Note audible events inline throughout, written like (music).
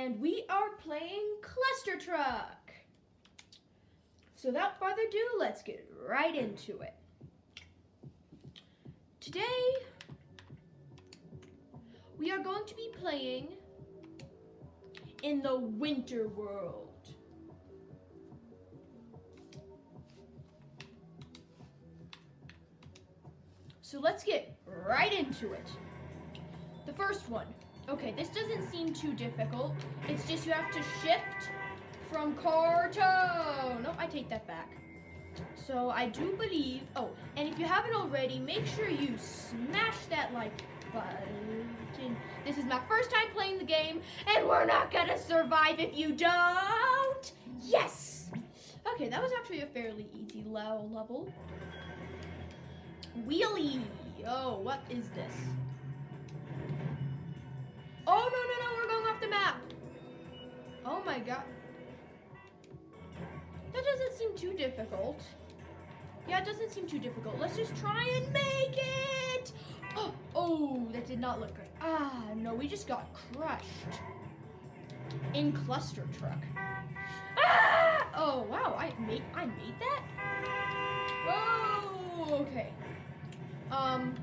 and we are playing Clustertruck. So without further ado, let's get right into it. Today, we are going to be playing in the winter world. So let's get right into it. The first one. Okay, this doesn't seem too difficult. It's just you have to shift from car to... No, I take that back. So I do believe... Oh, and if you haven't already, make sure you smash that like button. This is my first time playing the game, and we're not gonna survive if you don't! Yes! Okay, that was actually a fairly easy level. Wheelie! Oh, what is this? Oh, no, no, no, we're going off the map. Oh my god. That doesn't seem too difficult. Yeah, it doesn't seem too difficult. Let's just try and make it. Oh, (gasps) oh, that did not look good. Ah, no, we just got crushed. In cluster truck. Ah! Oh, wow, I made, I made that? Whoa, okay. Um,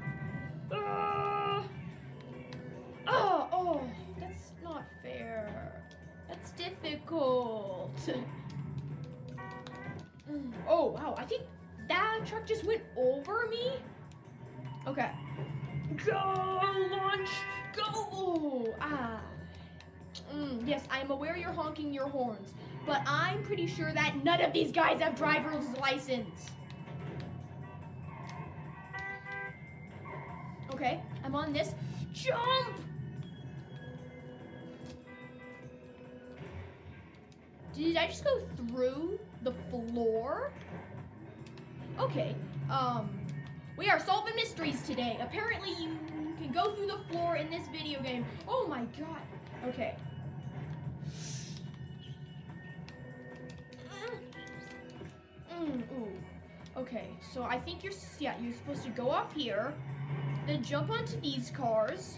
oh, wow, I think that truck just went over me. Okay. Go, launch, go. Ah. Mm, yes, I am aware you're honking your horns, but I'm pretty sure that none of these guys have driver's license. Okay, I'm on this. Jump! Did I just go through the floor? Okay, um, we are solving mysteries today. Apparently you can go through the floor in this video game. Oh my god. Okay. Mm, ooh. Okay, so I think you're, yeah, you're supposed to go off here, then jump onto these cars,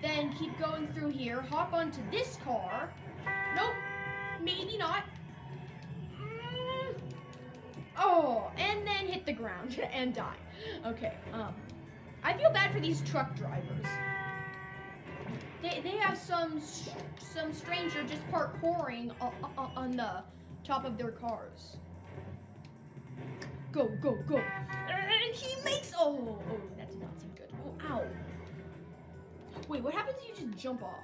then keep going through here, hop onto this car. Maybe not. Mm. Oh, and then hit the ground (laughs) and die. Okay, um, I feel bad for these truck drivers. They, they have some some stranger just parkouring on, on the top of their cars. Go, go, go. And he makes, oh, oh, that did not seem good. Oh, ow. Wait, what happens if you just jump off?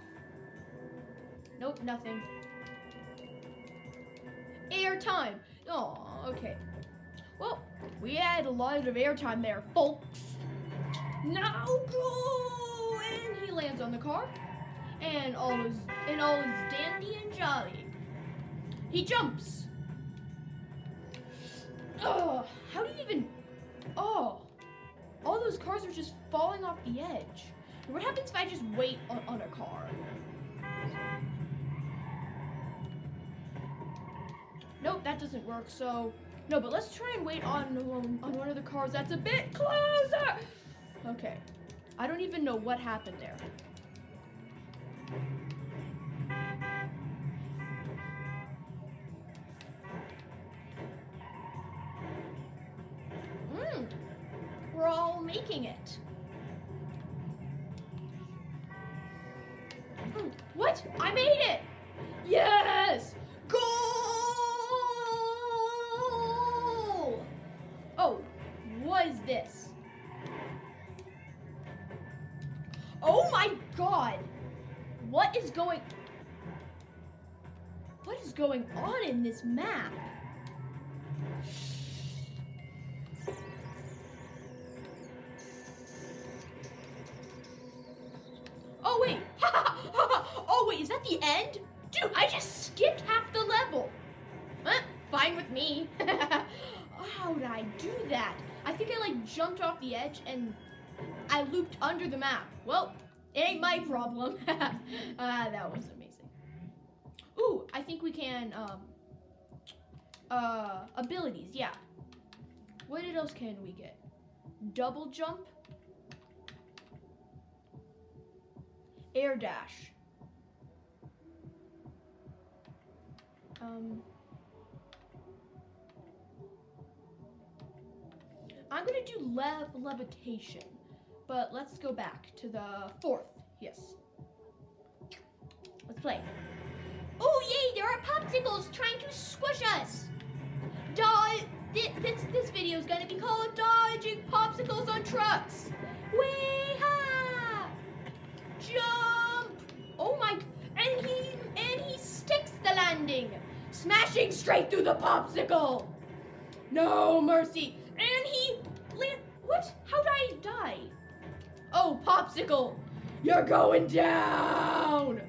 Nope, nothing. Airtime. Oh, okay. Well, we had a lot of airtime there, folks. Now go! And he lands on the car. And all is, and all is dandy and jolly. He jumps. Oh, how do you even... Oh, all those cars are just falling off the edge. What happens if I just wait on, on a car? Nope, that doesn't work, so... No, but let's try and wait on, on, on one of the cars that's a bit closer! Okay. I don't even know what happened there. Hmm. We're all making it. Hmm, What? I made it! Yes! This map? Oh wait! (laughs) oh wait, is that the end? Dude, I just skipped half the level. Fine with me. (laughs) How did I do that? I think I like jumped off the edge and I looped under the map. Well, it ain't my problem. uh, (laughs) that was amazing. Ooh, I think we can, um, uh, abilities, yeah. What else can we get? Double jump. Air dash. Um, I'm gonna do lev levitation, but let's go back to the fourth. Yes. Let's play. Oh yay! There are popsicles trying to squish us. This, this this video is gonna be called dodging popsicles on trucks. Way ha! Jump! Oh my! And he and he sticks the landing, smashing straight through the popsicle. No mercy! And he. What? How did I die? Oh, popsicle! You're going down!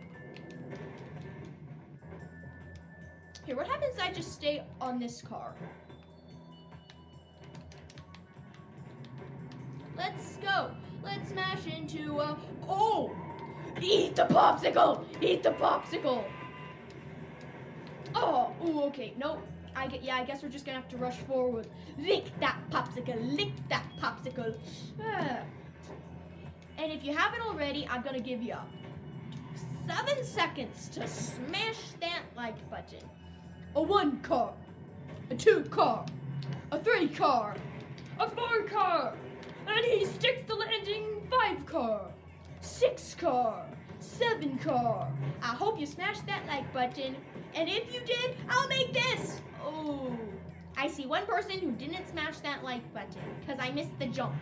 Here, what happens I just stay on this car? Let's go. Let's smash into a. Oh! Eat the popsicle! Eat the popsicle! Oh, ooh, okay. Nope. I get. Yeah, I guess we're just gonna have to rush forward. Lick that popsicle. Lick that popsicle. Ah. And if you haven't already, I'm gonna give you seven seconds to smash that like button. A one car, a two car, a three car, a four car, and he sticks the landing five car, six car, seven car. I hope you smashed that like button, and if you did, I'll make this. Oh, I see one person who didn't smash that like button because I missed the jump.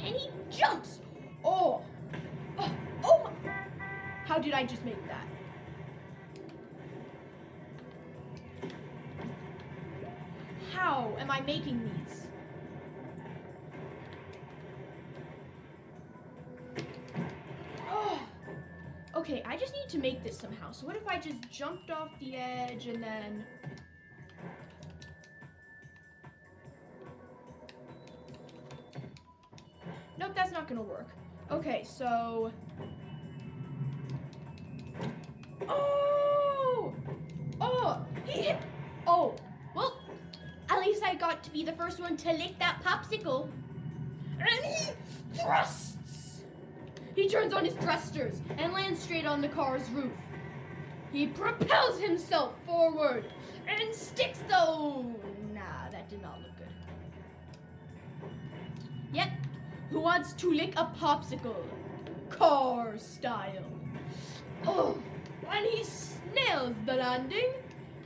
And he jumps. Oh, oh, oh my. How did I just make that? How am I making these? Okay, I just need to make this somehow. So what if I just jumped off the edge and then... Nope, that's not gonna work. Okay, so... Oh! Oh! He hit... Oh! Well, at least I got to be the first one to lick that popsicle. And he thrusts! He turns on his thrusters and lands straight on the car's roof. He propels himself forward and sticks the... Oh, nah, that did not look good. Yep, who wants to lick a popsicle? Car style. Oh, and he nails the landing.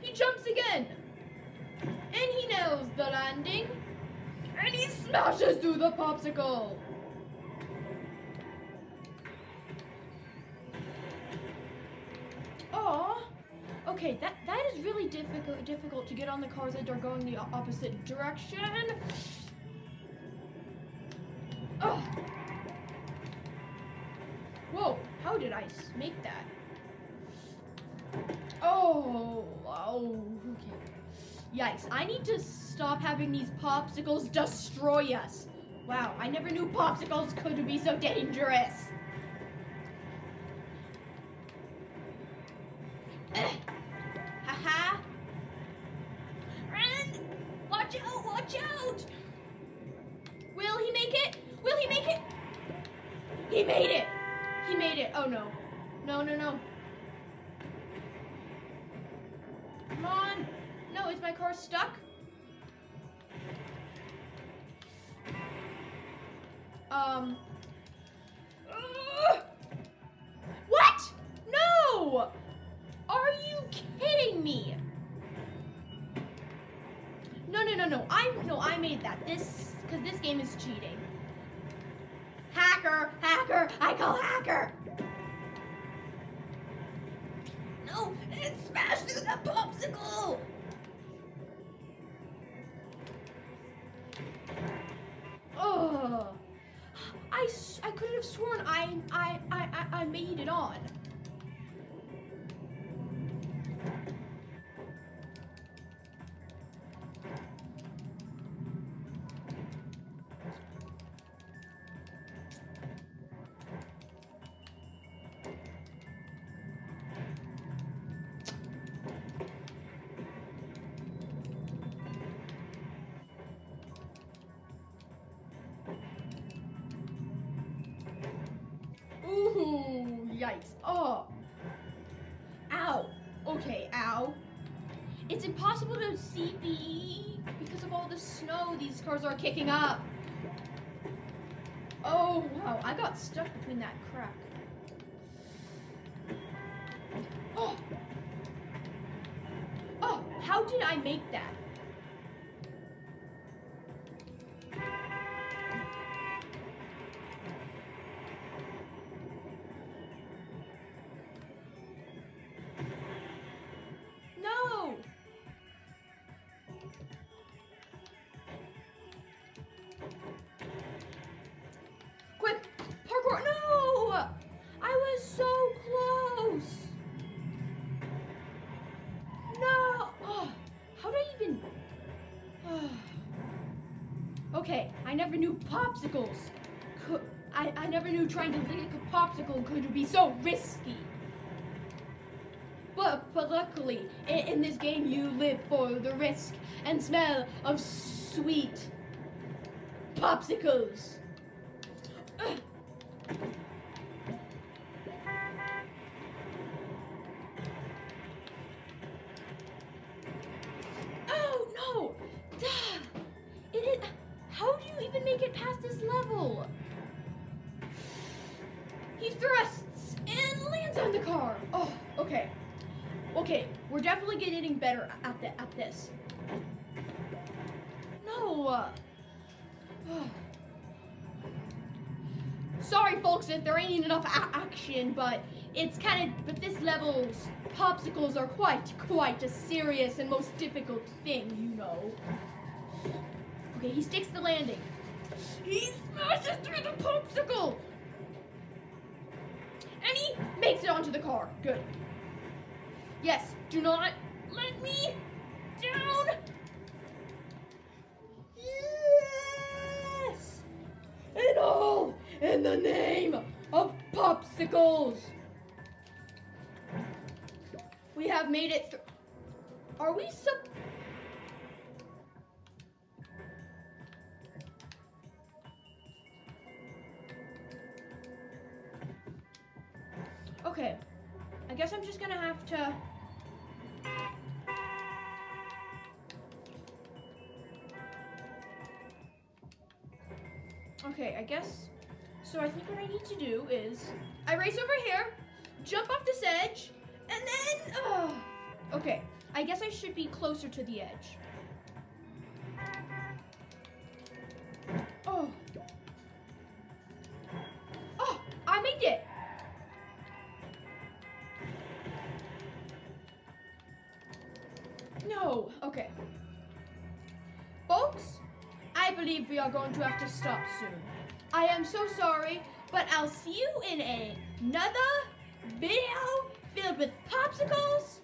He jumps again. And he nails the landing. And he smashes through the popsicle. Okay, that, that is really difficult difficult to get on the cars that are going the opposite direction. Ugh. Whoa, how did I make that? Oh, oh, okay. Yikes, I need to stop having these popsicles destroy us. Wow, I never knew popsicles could be so dangerous. He made it! He made it. Oh no. No, no, no. Come on. No, is my car stuck? Um. What? No! Are you kidding me? No, no, no, no. I no, I made that. This because this game is cheating. Hacker, hacker, I call hacker. No, it smashed through the popsicle. Oh, I, I could have sworn I, I, I, I made it on. Yikes. Oh. Ow. Okay, ow. It's impossible to see me because of all the snow these cars are kicking up. Oh, wow. I got stuck between that crack. Oh. Oh, how did I make that? Okay, I never knew popsicles could... I, I never knew trying to lick a popsicle could be so risky. But, but luckily, in, in this game, you live for the risk and smell of sweet popsicles. Even make it past this level? He thrusts and lands on the car. Oh, okay. Okay, we're definitely getting better at the, at this. No. uh, (sighs) Sorry, folks, if there ain't enough action, but it's kind of. But this level's popsicles are quite, quite a serious and most difficult thing, you know. Okay, he sticks the landing. He smashes through the popsicle! And he makes it onto the car. Good. Yes, do not let me down. Yes! And all in the name of popsicles. We have made it through. Are we sup? Okay, I guess. So I think what I need to do is I race over here, jump off this edge, and then. Uh, okay, I guess I should be closer to the edge. Oh. Oh, I made it. No, okay. I believe we are going to have to stop soon. I am so sorry, but I'll see you in another video filled with popsicles